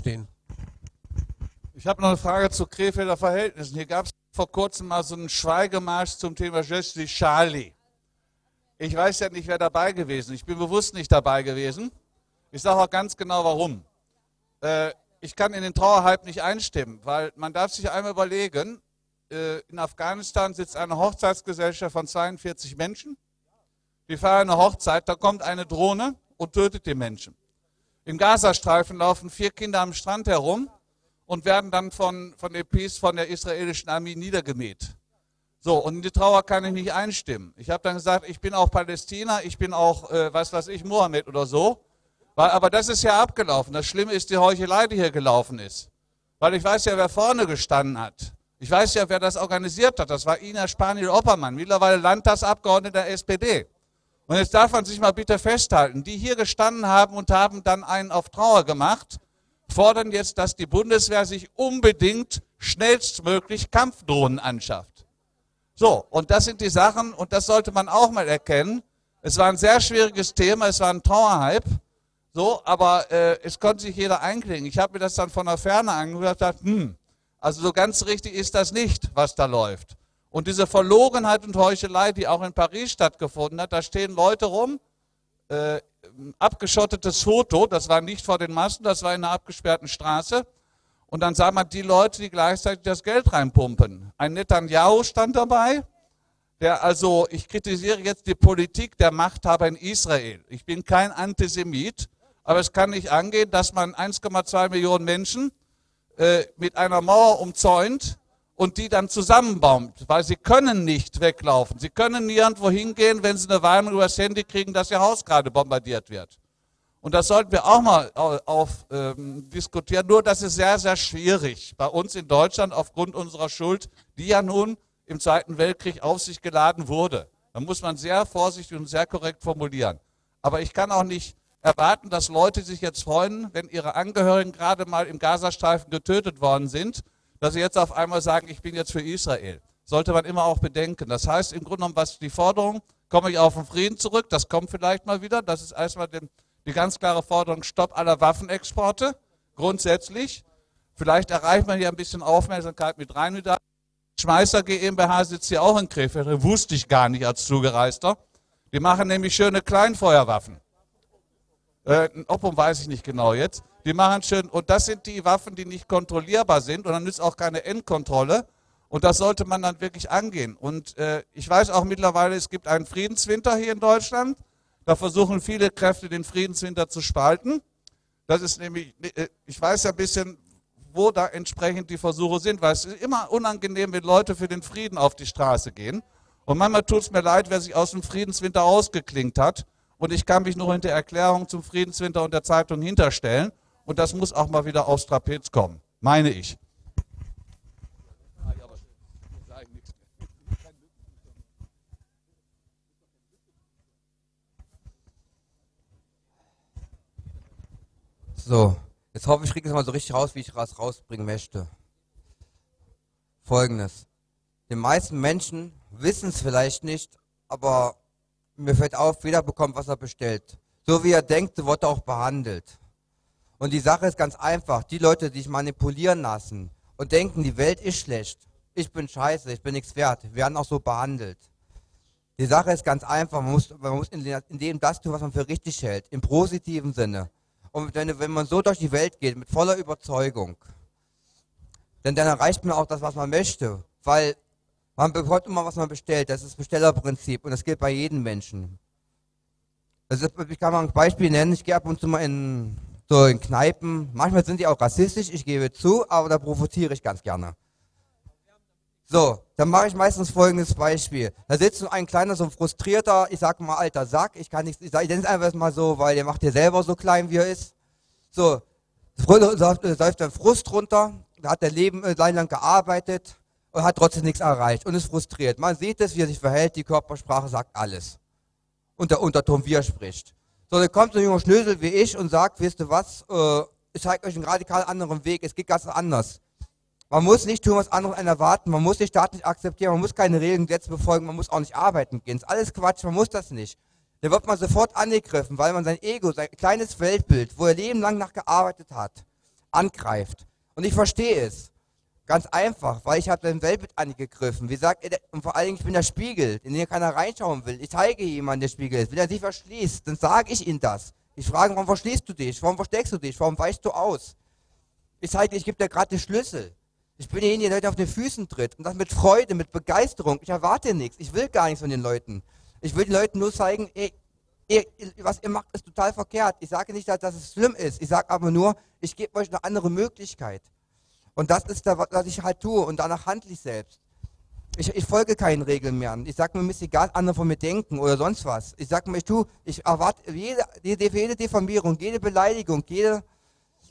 aufstehen. Ich habe noch eine Frage zu Krefelder Verhältnissen. Hier gab es vor kurzem mal so einen Schweigemarsch zum Thema Jessie Charlie. Ich weiß ja nicht, wer dabei gewesen ist. Ich bin bewusst nicht dabei gewesen. Ich sage auch ganz genau, warum. Äh, ich kann in den Trauerhype nicht einstimmen, weil man darf sich einmal überlegen, äh, in Afghanistan sitzt eine Hochzeitsgesellschaft von 42 Menschen. Die feiern eine Hochzeit, da kommt eine Drohne und tötet die Menschen. Im Gazastreifen laufen vier Kinder am Strand herum und werden dann von, von EPs von der israelischen Armee niedergemäht. So, und in die Trauer kann ich nicht einstimmen. Ich habe dann gesagt, ich bin auch Palästina, ich bin auch, äh, was weiß ich, Mohammed oder so. Weil, aber das ist ja abgelaufen. Das Schlimme ist die Heuchelei, die hier gelaufen ist. Weil ich weiß ja, wer vorne gestanden hat. Ich weiß ja, wer das organisiert hat. Das war Ina Spaniel-Oppermann, mittlerweile Landtagsabgeordneter der SPD. Und jetzt darf man sich mal bitte festhalten, die hier gestanden haben und haben dann einen auf Trauer gemacht, fordern jetzt, dass die Bundeswehr sich unbedingt schnellstmöglich Kampfdrohnen anschafft. So, und das sind die Sachen, und das sollte man auch mal erkennen. Es war ein sehr schwieriges Thema, es war ein Trauerhype. So, aber äh, es konnte sich jeder einklinken. Ich habe mir das dann von der Ferne angehört und gedacht, hm, also so ganz richtig ist das nicht, was da läuft. Und diese Verlogenheit und Heuchelei, die auch in Paris stattgefunden hat, da stehen Leute rum, äh, abgeschottetes Foto, das war nicht vor den Massen, das war in einer abgesperrten Straße. Und dann sah man die Leute, die gleichzeitig das Geld reinpumpen. Ein Netanyahu stand dabei, der also, ich kritisiere jetzt die Politik der Machthaber in Israel. Ich bin kein Antisemit, aber es kann nicht angehen, dass man 1,2 Millionen Menschen äh, mit einer Mauer umzäunt und die dann zusammenbaut, weil sie können nicht weglaufen. Sie können nirgendwo hingehen, wenn sie eine Warnung übers Handy kriegen, dass ihr Haus gerade bombardiert wird. Und das sollten wir auch mal auf, ähm, diskutieren. Nur das ist sehr, sehr schwierig bei uns in Deutschland aufgrund unserer Schuld, die ja nun im Zweiten Weltkrieg auf sich geladen wurde. Da muss man sehr vorsichtig und sehr korrekt formulieren. Aber ich kann auch nicht erwarten, dass Leute sich jetzt freuen, wenn ihre Angehörigen gerade mal im Gazastreifen getötet worden sind, dass sie jetzt auf einmal sagen, ich bin jetzt für Israel. Sollte man immer auch bedenken. Das heißt im Grunde genommen, was die Forderung, komme ich auf den Frieden zurück, das kommt vielleicht mal wieder. Das ist erstmal die ganz klare Forderung, Stopp aller Waffenexporte, grundsätzlich. Vielleicht erreicht man hier ein bisschen Aufmerksamkeit mit rein. Schmeißer GmbH sitzt hier auch in Krefeld, wusste ich gar nicht als Zugereister. Die machen nämlich schöne Kleinfeuerwaffen. Äh, Opum weiß ich nicht genau jetzt. Die machen schön, und das sind die Waffen, die nicht kontrollierbar sind und dann ist auch keine Endkontrolle. Und das sollte man dann wirklich angehen. Und äh, ich weiß auch mittlerweile, es gibt einen Friedenswinter hier in Deutschland. Da versuchen viele Kräfte, den Friedenswinter zu spalten. Das ist nämlich, äh, ich weiß ja ein bisschen, wo da entsprechend die Versuche sind, weil es ist immer unangenehm, wenn Leute für den Frieden auf die Straße gehen. Und manchmal tut es mir leid, wer sich aus dem Friedenswinter ausgeklinkt hat. Und ich kann mich nur hinter Erklärung zum Friedenswinter und der Zeitung hinterstellen. Und das muss auch mal wieder aufs Trapez kommen, meine ich. So, jetzt hoffe ich, kriege es mal so richtig raus, wie ich es rausbringen möchte. Folgendes. Die meisten Menschen wissen es vielleicht nicht, aber mir fällt auf, jeder bekommt, was er bestellt. So wie er denkt, so wird er auch behandelt. Und die Sache ist ganz einfach. Die Leute, die sich manipulieren lassen und denken, die Welt ist schlecht, ich bin scheiße, ich bin nichts wert, werden auch so behandelt. Die Sache ist ganz einfach. Man muss, man muss in, dem das tun, was man für richtig hält, im positiven Sinne. Und wenn, wenn man so durch die Welt geht, mit voller Überzeugung, dann, dann erreicht man auch das, was man möchte. Weil man bekommt immer, was man bestellt. Das ist das Bestellerprinzip und das gilt bei jedem Menschen. Also ich kann mal ein Beispiel nennen. Ich gehe ab und zu mal in so in Kneipen. Manchmal sind die auch rassistisch, ich gebe zu, aber da profitiere ich ganz gerne. So, dann mache ich meistens folgendes Beispiel. Da sitzt so ein kleiner, so ein frustrierter, ich sag mal alter Sack, ich kann nichts, ich, ich nenne es einfach mal so, weil der macht ja selber so klein, wie er ist. So, läuft dann Frust runter, da hat der Leben äh, lang gearbeitet, und hat trotzdem nichts erreicht und ist frustriert. Man sieht es, wie er sich verhält, die Körpersprache sagt alles. Und der Unterton, wie er spricht. So, dann kommt so ein junger Schnösel wie ich und sagt, wisst ihr was, äh, ich zeige euch einen radikal anderen Weg, es geht ganz anders. Man muss nicht tun, was andere einen erwarten, man muss die Staat nicht akzeptieren, man muss keine Regeln, Gesetze befolgen, man muss auch nicht arbeiten gehen. Das ist alles Quatsch, man muss das nicht. Da wird man sofort angegriffen, weil man sein Ego, sein kleines Weltbild, wo er lebenlang nach gearbeitet hat, angreift. Und ich verstehe es. Ganz einfach, weil ich habe sein Weltbild angegriffen. Wie sagt er, und vor allen Dingen, ich bin der Spiegel, in den keiner reinschauen will. Ich zeige jemandem, der Spiegel ist. Wenn er sich verschließt, dann sage ich ihm das. Ich frage, warum verschließt du dich? Warum versteckst du dich? Warum weichst du aus? Ich zeige ich gebe dir gerade den Schlüssel. Ich bin derjenige, der Leute auf den Füßen tritt. Und das mit Freude, mit Begeisterung. Ich erwarte nichts. Ich will gar nichts von den Leuten. Ich will den Leuten nur zeigen, ey, ihr, was ihr macht, ist total verkehrt. Ich sage nicht, dass es schlimm ist. Ich sage aber nur, ich gebe euch eine andere Möglichkeit. Und das ist das, was ich halt tue. Und danach handle ich selbst. Ich, ich folge keinen Regeln mehr. Ich sage mir, mir ist egal, andere von mir denken oder sonst was. Ich sage mir, ich tue, ich erwarte jede, jede, jede Diffamierung, jede Beleidigung, jede,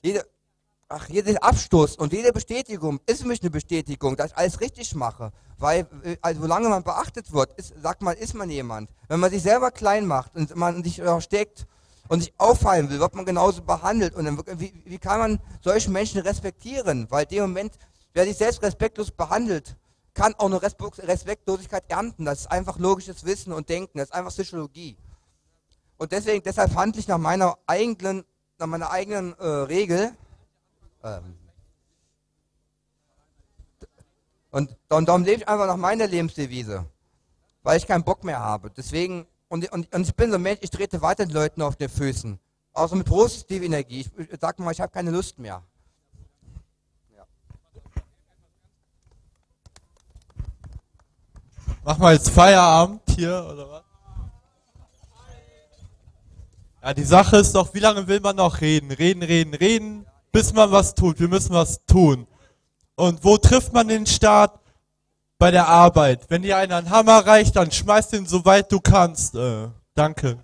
jede, ach, jeder Abstoß und jede Bestätigung ist für mich eine Bestätigung, dass ich alles richtig mache. Weil, äh, also, solange man beachtet wird, ist, sagt man, ist man jemand. Wenn man sich selber klein macht und man sich versteckt und sich auffallen will, wird man genauso behandelt. Und dann, wie, wie kann man solche Menschen respektieren? Weil in dem Moment, wer sich selbst respektlos behandelt, kann auch eine Respektlosigkeit ernten. Das ist einfach logisches Wissen und Denken. Das ist einfach Psychologie. Und deswegen, deshalb handle ich nach meiner eigenen, nach meiner eigenen äh, Regel, ähm. Und darum lebe ich einfach nach meiner Lebensdevise, weil ich keinen Bock mehr habe. Deswegen, und, und, und ich bin so ein Mensch, ich trete weiter den Leuten auf den Füßen. Außer mit positive Energie. Ich, ich sag mal, ich habe keine Lust mehr. Ja. Machen wir jetzt Feierabend hier, oder was? Ja, die Sache ist doch, wie lange will man noch reden? Reden, reden, reden bis man was tut. Wir müssen was tun. Und wo trifft man den Staat? Bei der Arbeit. Wenn dir einer einen Hammer reicht, dann schmeiß den so weit du kannst. Äh, danke.